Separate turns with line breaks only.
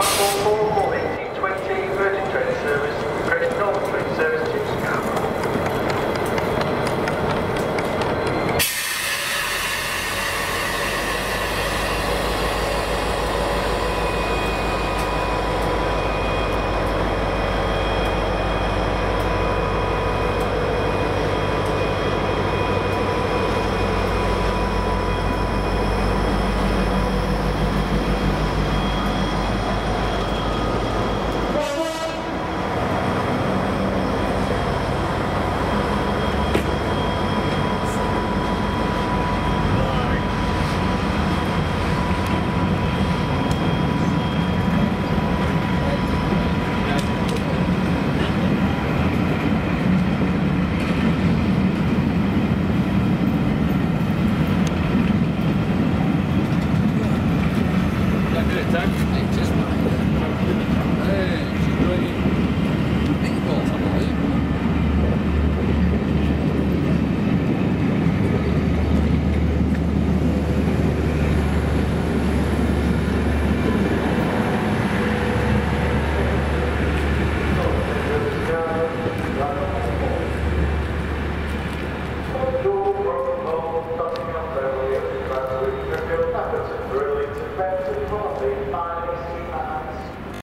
como, como